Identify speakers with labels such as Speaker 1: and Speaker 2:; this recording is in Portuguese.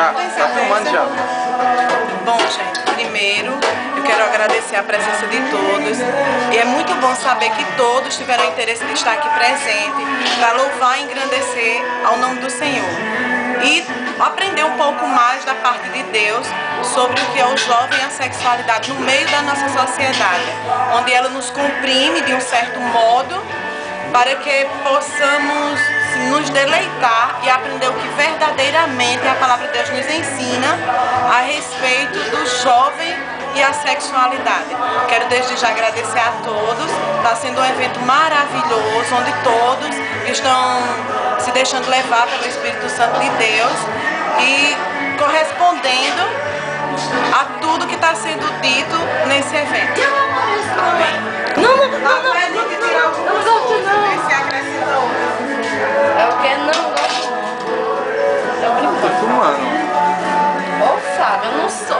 Speaker 1: Já, tá filmando já.
Speaker 2: Bom, gente, primeiro eu quero agradecer a presença de todos. E é muito bom saber que todos tiveram interesse de estar aqui presente para louvar e engrandecer ao nome do Senhor. E aprender um pouco mais da parte de Deus sobre o que é o jovem e a sexualidade no meio da nossa sociedade, onde ela nos comprime de um certo modo para que possamos nos deleitar e aprender verdadeiramente a palavra de Deus nos ensina a respeito do jovem e a sexualidade. Quero desde já agradecer a todos. Está sendo um evento maravilhoso, onde todos estão se deixando levar pelo Espírito Santo de Deus e correspondendo a tudo que está sendo dito nesse evento.
Speaker 3: Fábio, eu não sou